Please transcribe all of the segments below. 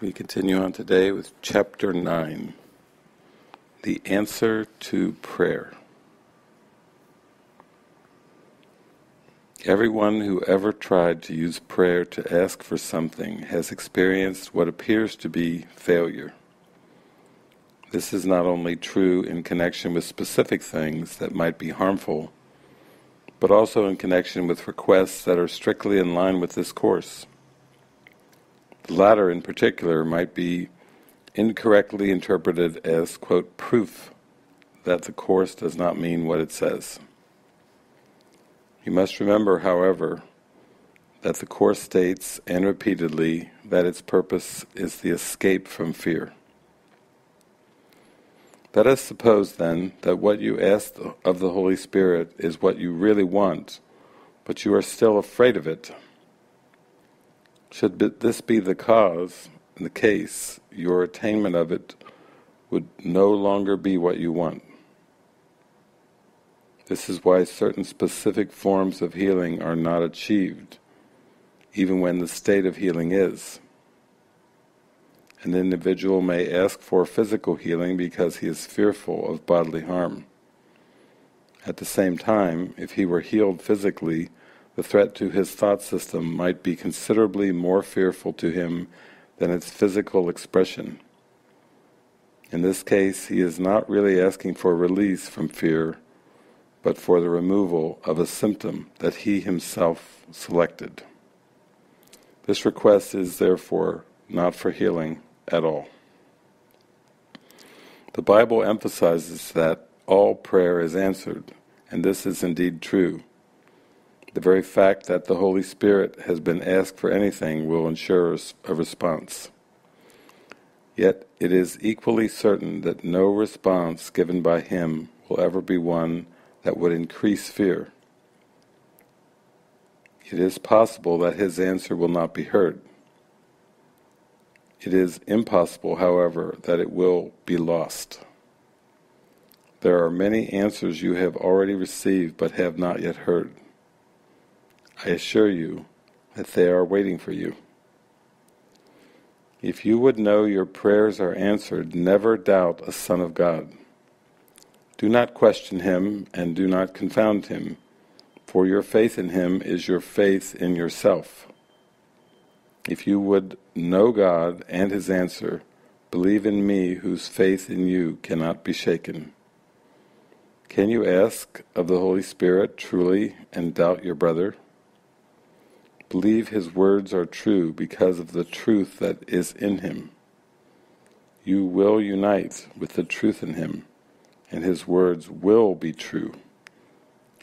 We continue on today with chapter 9 The Answer to Prayer. Everyone who ever tried to use prayer to ask for something has experienced what appears to be failure. This is not only true in connection with specific things that might be harmful, but also in connection with requests that are strictly in line with this course. The latter in particular might be incorrectly interpreted as, quote, proof that the Course does not mean what it says. You must remember, however, that the Course states, and repeatedly, that its purpose is the escape from fear. Let us suppose, then, that what you ask of the Holy Spirit is what you really want, but you are still afraid of it. Should this be the cause, in the case, your attainment of it would no longer be what you want. This is why certain specific forms of healing are not achieved, even when the state of healing is. An individual may ask for physical healing because he is fearful of bodily harm. At the same time, if he were healed physically, the threat to his thought system might be considerably more fearful to him than its physical expression. In this case, he is not really asking for release from fear, but for the removal of a symptom that he himself selected. This request is therefore not for healing at all. The Bible emphasizes that all prayer is answered, and this is indeed true. The very fact that the Holy Spirit has been asked for anything will ensure a response. Yet it is equally certain that no response given by Him will ever be one that would increase fear. It is possible that His answer will not be heard. It is impossible, however, that it will be lost. There are many answers you have already received but have not yet heard. I assure you that they are waiting for you. If you would know your prayers are answered, never doubt a Son of God. Do not question Him and do not confound Him, for your faith in Him is your faith in yourself. If you would know God and His answer, believe in me whose faith in you cannot be shaken. Can you ask of the Holy Spirit truly and doubt your brother? Believe his words are true because of the truth that is in him. You will unite with the truth in him, and his words will be true.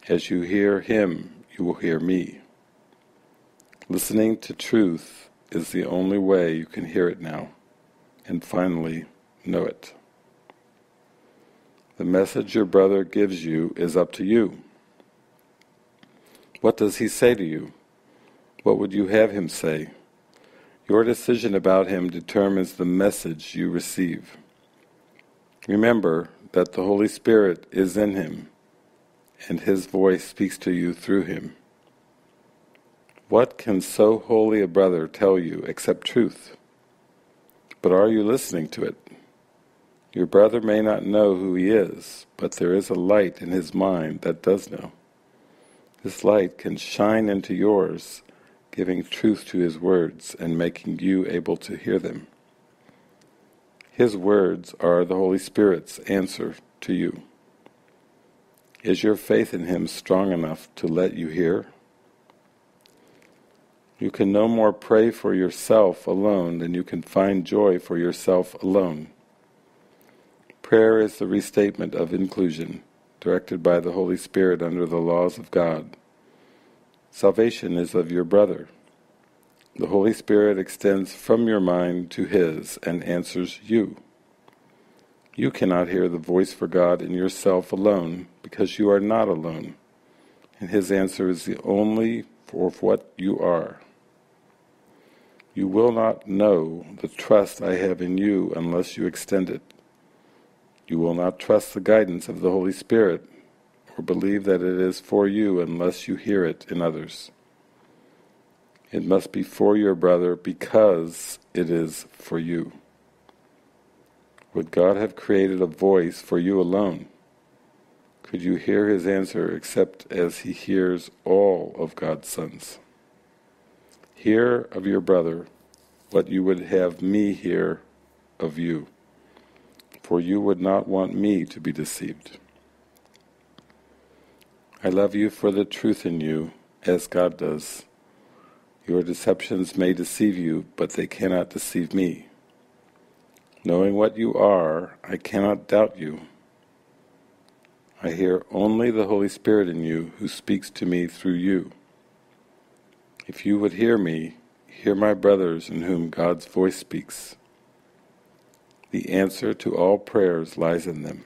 As you hear him, you will hear me. Listening to truth is the only way you can hear it now, and finally know it. The message your brother gives you is up to you. What does he say to you? What would you have him say? Your decision about him determines the message you receive. Remember that the Holy Spirit is in him, and his voice speaks to you through him. What can so holy a brother tell you except truth? But are you listening to it? Your brother may not know who he is, but there is a light in his mind that does know. This light can shine into yours giving truth to his words and making you able to hear them. His words are the Holy Spirit's answer to you. Is your faith in him strong enough to let you hear? You can no more pray for yourself alone than you can find joy for yourself alone. Prayer is the restatement of inclusion, directed by the Holy Spirit under the laws of God. Salvation is of your brother. The Holy Spirit extends from your mind to His and answers you. You cannot hear the voice for God in yourself alone because you are not alone, and His answer is the only for what you are. You will not know the trust I have in you unless you extend it. You will not trust the guidance of the Holy Spirit or believe that it is for you unless you hear it in others. It must be for your brother because it is for you. Would God have created a voice for you alone? Could you hear his answer except as he hears all of God's sons? Hear of your brother what you would have me hear of you, for you would not want me to be deceived. I love you for the truth in you, as God does. Your deceptions may deceive you, but they cannot deceive me. Knowing what you are, I cannot doubt you. I hear only the Holy Spirit in you who speaks to me through you. If you would hear me, hear my brothers in whom God's voice speaks. The answer to all prayers lies in them.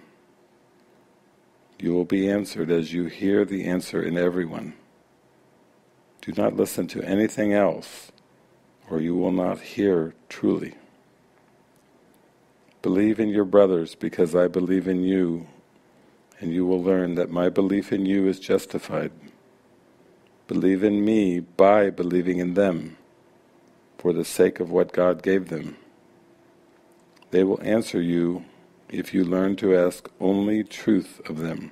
You will be answered as you hear the answer in everyone. Do not listen to anything else, or you will not hear truly. Believe in your brothers because I believe in you, and you will learn that my belief in you is justified. Believe in me by believing in them, for the sake of what God gave them. They will answer you if you learn to ask only truth of them.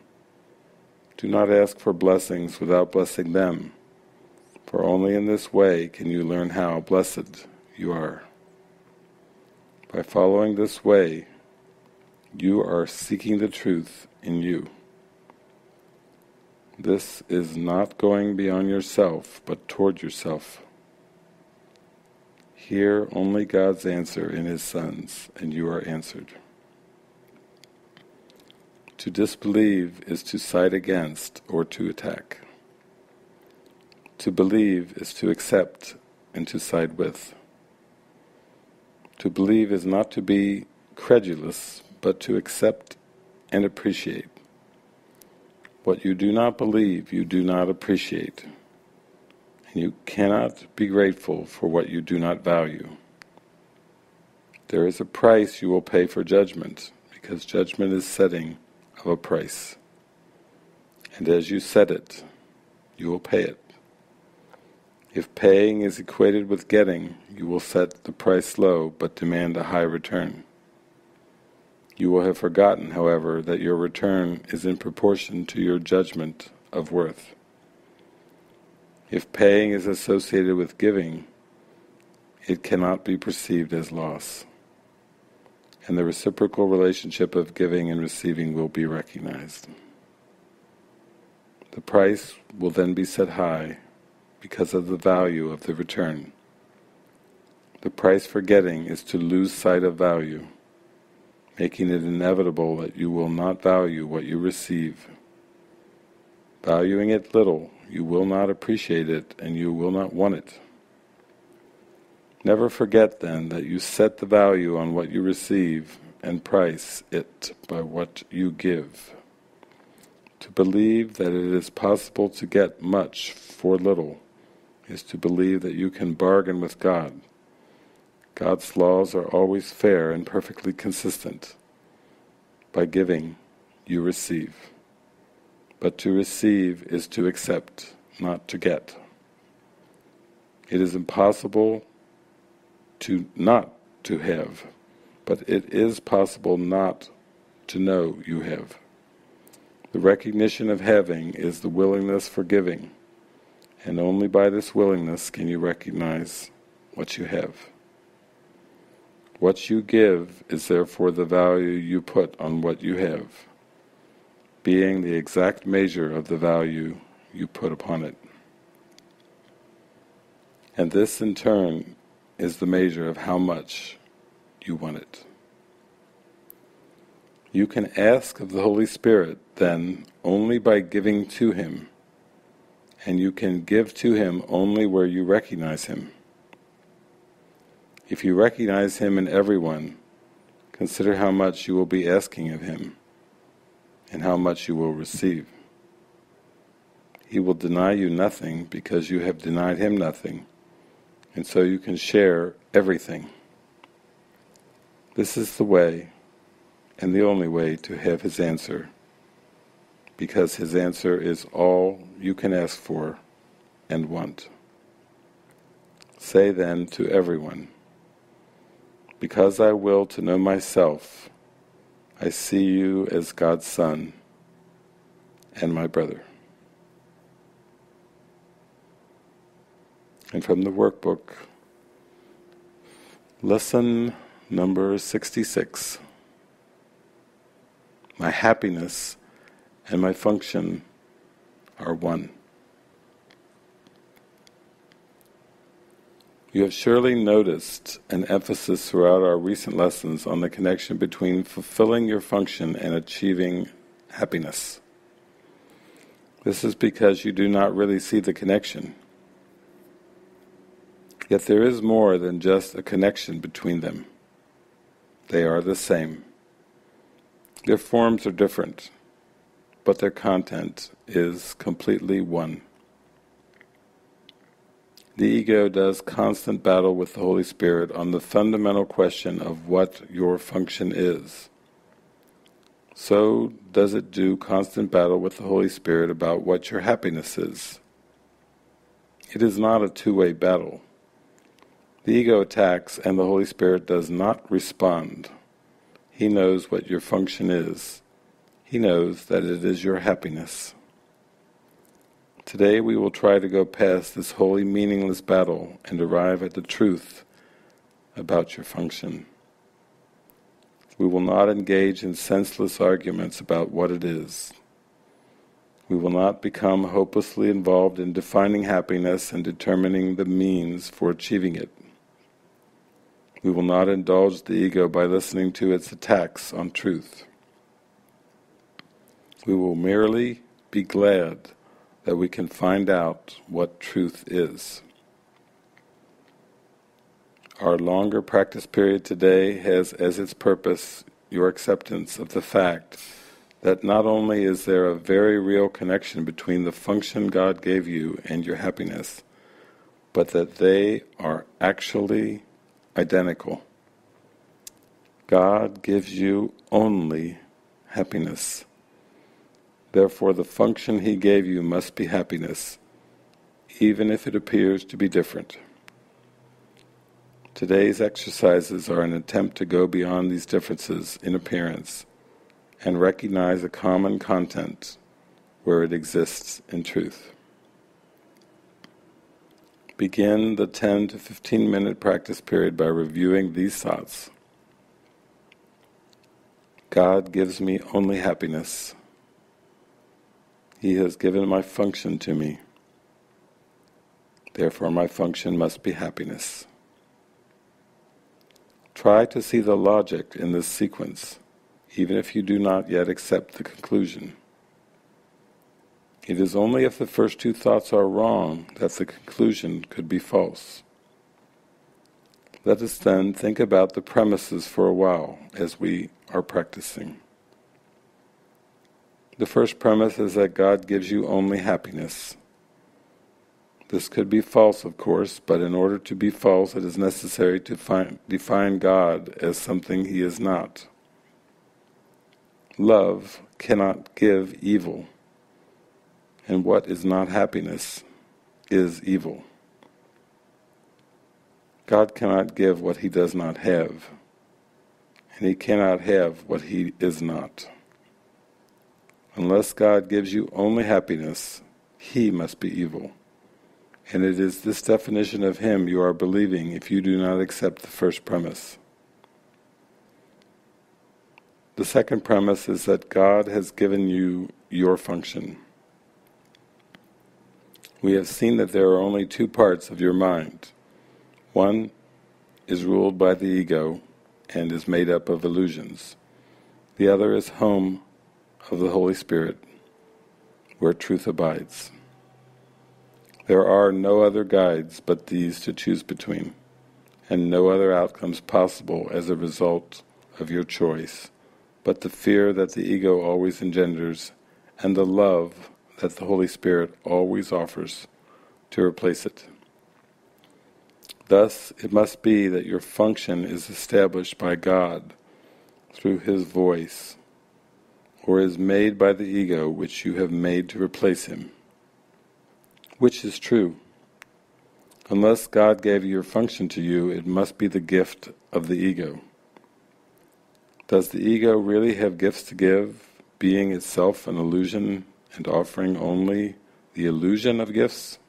Do not ask for blessings without blessing them for only in this way can you learn how blessed you are. By following this way, you are seeking the truth in you. This is not going beyond yourself, but toward yourself. Hear only God's answer in His sons, and you are answered. To disbelieve is to side against or to attack. To believe is to accept and to side with. To believe is not to be credulous, but to accept and appreciate. What you do not believe, you do not appreciate. And you cannot be grateful for what you do not value. There is a price you will pay for judgment, because judgment is setting of a price. And as you set it, you will pay it. If paying is equated with getting, you will set the price low but demand a high return. You will have forgotten, however, that your return is in proportion to your judgment of worth. If paying is associated with giving, it cannot be perceived as loss, and the reciprocal relationship of giving and receiving will be recognized. The price will then be set high because of the value of the return. The price for getting is to lose sight of value, making it inevitable that you will not value what you receive. Valuing it little, you will not appreciate it and you will not want it. Never forget then that you set the value on what you receive and price it by what you give. To believe that it is possible to get much for little is to believe that you can bargain with God. God's laws are always fair and perfectly consistent. By giving, you receive. But to receive is to accept, not to get. It is impossible to not to have, but it is possible not to know you have. The recognition of having is the willingness for giving and only by this willingness can you recognize what you have. What you give is therefore the value you put on what you have, being the exact measure of the value you put upon it. And this in turn is the measure of how much you want it. You can ask of the Holy Spirit then only by giving to Him and you can give to Him only where you recognize Him. If you recognize Him in everyone, consider how much you will be asking of Him and how much you will receive. He will deny you nothing because you have denied Him nothing, and so you can share everything. This is the way, and the only way, to have His answer because his answer is all you can ask for and want. Say then to everyone, Because I will to know myself, I see you as God's Son and my brother. And from the workbook, lesson number 66. My happiness and my function are one. You have surely noticed an emphasis throughout our recent lessons on the connection between fulfilling your function and achieving happiness. This is because you do not really see the connection. Yet there is more than just a connection between them. They are the same. Their forms are different, but their content is completely one. The ego does constant battle with the Holy Spirit on the fundamental question of what your function is. So does it do constant battle with the Holy Spirit about what your happiness is. It is not a two-way battle. The ego attacks and the Holy Spirit does not respond. He knows what your function is. He knows that it is your happiness. Today we will try to go past this wholly meaningless battle and arrive at the truth about your function. We will not engage in senseless arguments about what it is. We will not become hopelessly involved in defining happiness and determining the means for achieving it. We will not indulge the ego by listening to its attacks on truth. We will merely be glad that we can find out what truth is. Our longer practice period today has as its purpose your acceptance of the fact that not only is there a very real connection between the function God gave you and your happiness, but that they are actually identical. God gives you only happiness. Therefore the function he gave you must be happiness, even if it appears to be different. Today's exercises are an attempt to go beyond these differences in appearance and recognize a common content where it exists in truth. Begin the 10 to 15 minute practice period by reviewing these thoughts. God gives me only happiness. He has given my function to me. Therefore my function must be happiness. Try to see the logic in this sequence, even if you do not yet accept the conclusion. It is only if the first two thoughts are wrong that the conclusion could be false. Let us then think about the premises for a while as we are practicing. The first premise is that God gives you only happiness. This could be false, of course, but in order to be false it is necessary to find, define God as something He is not. Love cannot give evil, and what is not happiness is evil. God cannot give what He does not have, and He cannot have what He is not. Unless God gives you only happiness, He must be evil. And it is this definition of Him you are believing if you do not accept the first premise. The second premise is that God has given you your function. We have seen that there are only two parts of your mind. One is ruled by the ego and is made up of illusions. The other is home of the Holy Spirit, where truth abides. There are no other guides but these to choose between, and no other outcomes possible as a result of your choice, but the fear that the ego always engenders, and the love that the Holy Spirit always offers to replace it. Thus, it must be that your function is established by God through His voice, or is made by the ego which you have made to replace him. Which is true? Unless God gave your function to you, it must be the gift of the ego. Does the ego really have gifts to give, being itself an illusion and offering only the illusion of gifts?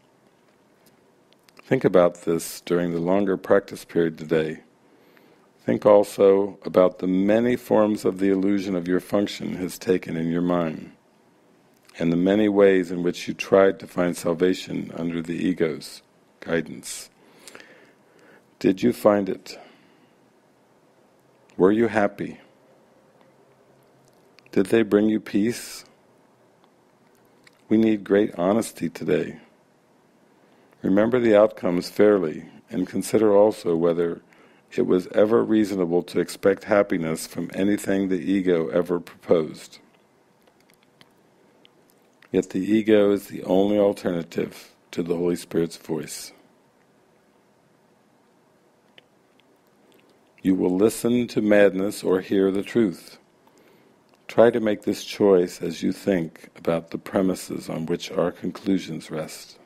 Think about this during the longer practice period today. Think also about the many forms of the illusion of your function has taken in your mind, and the many ways in which you tried to find salvation under the ego's guidance. Did you find it? Were you happy? Did they bring you peace? We need great honesty today. Remember the outcomes fairly and consider also whether it was ever reasonable to expect happiness from anything the ego ever proposed. Yet the ego is the only alternative to the Holy Spirit's voice. You will listen to madness or hear the truth. Try to make this choice as you think about the premises on which our conclusions rest.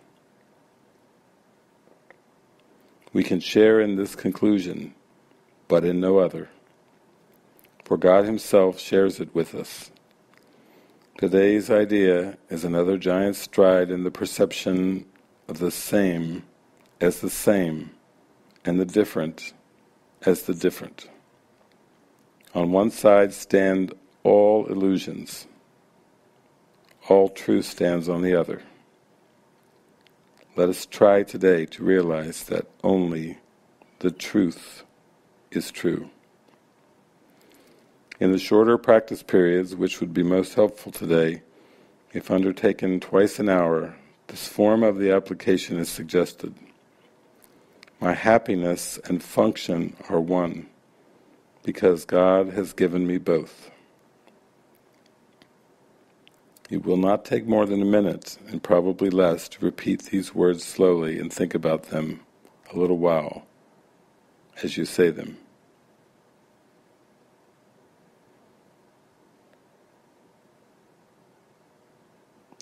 We can share in this conclusion, but in no other, for God Himself shares it with us. Today's idea is another giant stride in the perception of the same as the same, and the different as the different. On one side stand all illusions. All truth stands on the other. Let us try today to realize that only the truth is true. In the shorter practice periods, which would be most helpful today, if undertaken twice an hour, this form of the application is suggested. My happiness and function are one, because God has given me both. It will not take more than a minute, and probably less, to repeat these words slowly and think about them a little while as you say them.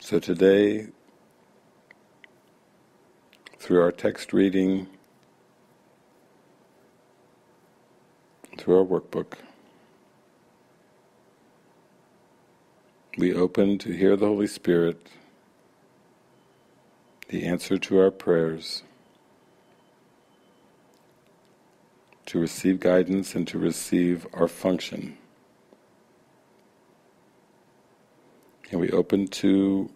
So today, through our text reading, through our workbook, we open to hear the Holy Spirit, the answer to our prayers, to receive guidance and to receive our function. And we open to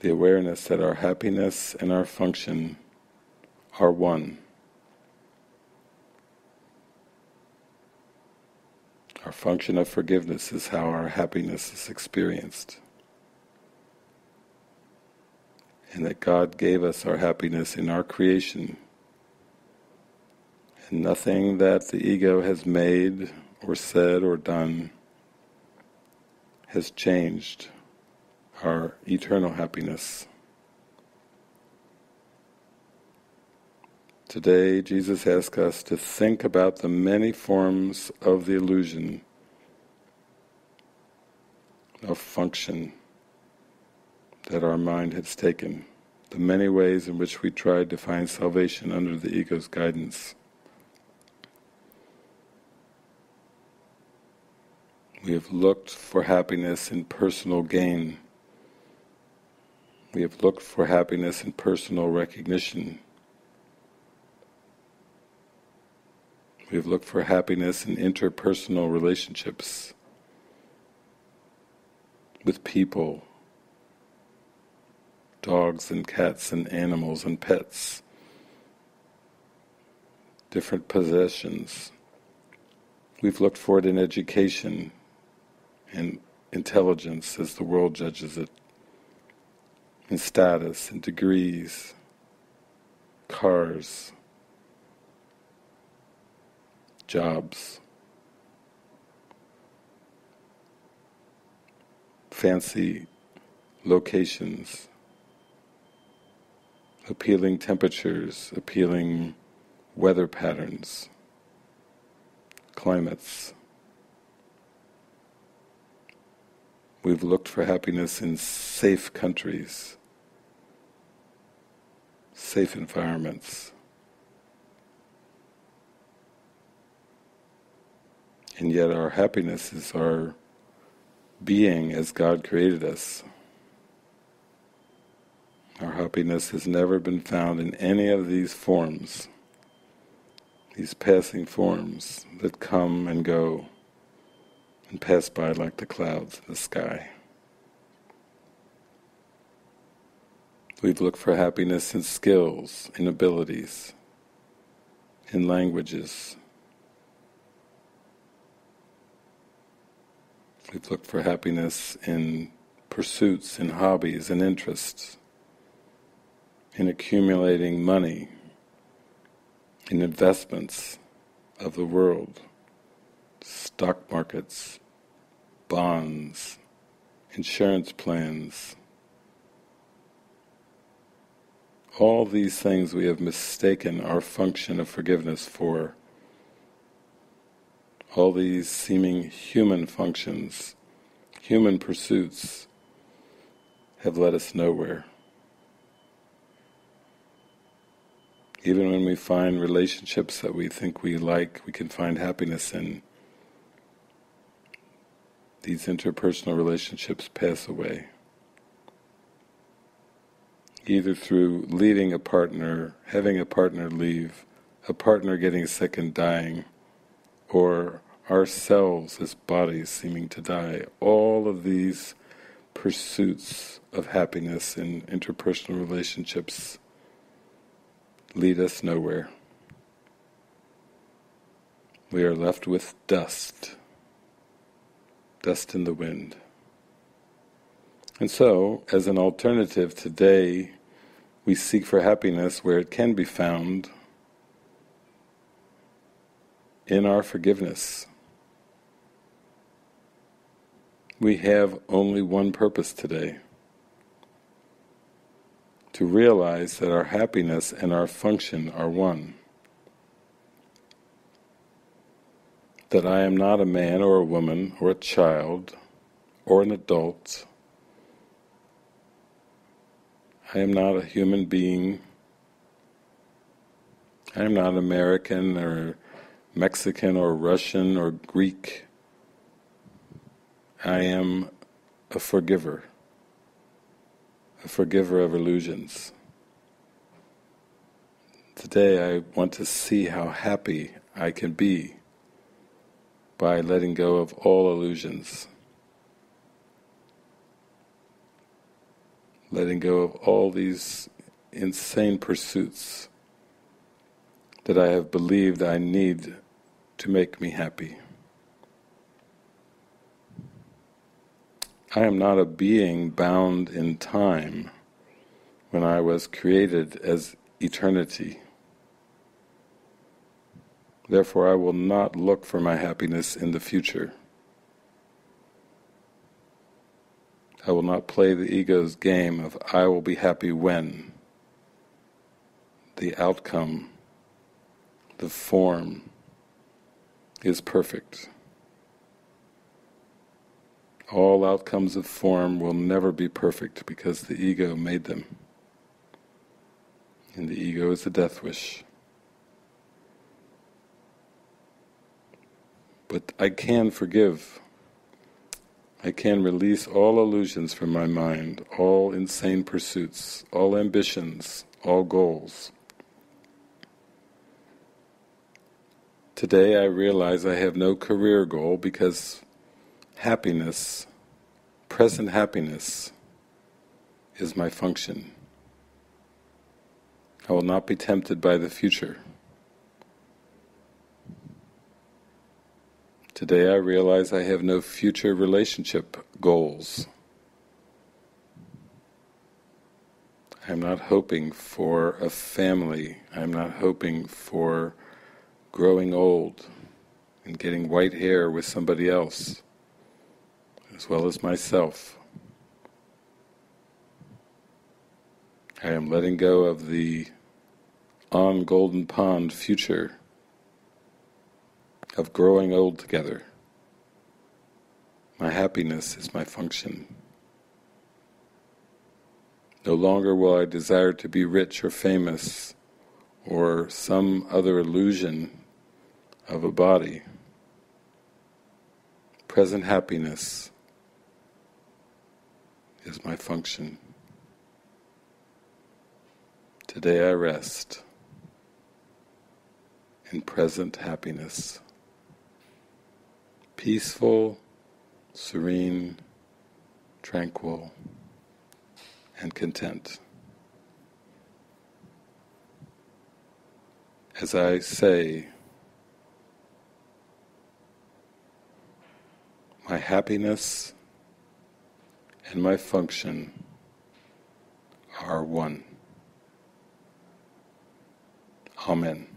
the awareness that our happiness and our function are one. Our function of forgiveness is how our happiness is experienced. And that God gave us our happiness in our creation. And nothing that the ego has made or said or done has changed our eternal happiness. Today, Jesus asks us to think about the many forms of the illusion of function that our mind has taken, the many ways in which we tried to find salvation under the ego's guidance. We have looked for happiness in personal gain. We have looked for happiness in personal recognition. We've looked for happiness in interpersonal relationships with people, dogs and cats and animals and pets, different possessions. We've looked for it in education and intelligence as the world judges it, in status and degrees, cars, jobs, fancy locations, appealing temperatures, appealing weather patterns, climates. We've looked for happiness in safe countries, safe environments. And yet our happiness is our being as God created us. Our happiness has never been found in any of these forms, these passing forms that come and go and pass by like the clouds in the sky. We've looked for happiness in skills, in abilities, in languages. We've looked for happiness in pursuits, in hobbies and interests in accumulating money, in investments of the world, stock markets, bonds, insurance plans. All these things we have mistaken our function of forgiveness for. All these seeming human functions, human pursuits, have led us nowhere. Even when we find relationships that we think we like, we can find happiness in, these interpersonal relationships pass away. Either through leaving a partner, having a partner leave, a partner getting sick and dying, or ourselves as bodies seeming to die. All of these pursuits of happiness in interpersonal relationships lead us nowhere. We are left with dust, dust in the wind. And so, as an alternative today, we seek for happiness where it can be found in our forgiveness. We have only one purpose today to realize that our happiness and our function are one. That I am not a man or a woman or a child or an adult. I am not a human being. I am not American or Mexican or Russian or Greek. I am a forgiver a forgiver of illusions. Today I want to see how happy I can be by letting go of all illusions. Letting go of all these insane pursuits that I have believed I need to make me happy. I am not a being bound in time when I was created as eternity. Therefore I will not look for my happiness in the future. I will not play the ego's game of I will be happy when. The outcome, the form, is perfect. All outcomes of form will never be perfect because the ego made them. And the ego is a death wish. But I can forgive. I can release all illusions from my mind, all insane pursuits, all ambitions, all goals. Today I realize I have no career goal because happiness, present happiness, is my function. I will not be tempted by the future. Today I realize I have no future relationship goals. I'm not hoping for a family. I'm not hoping for growing old and getting white hair with somebody else as well as myself. I am letting go of the on Golden Pond future of growing old together. My happiness is my function. No longer will I desire to be rich or famous or some other illusion of a body. Present happiness is my function. Today I rest in present happiness. Peaceful, serene, tranquil, and content. As I say, my happiness and my function are one. Amen.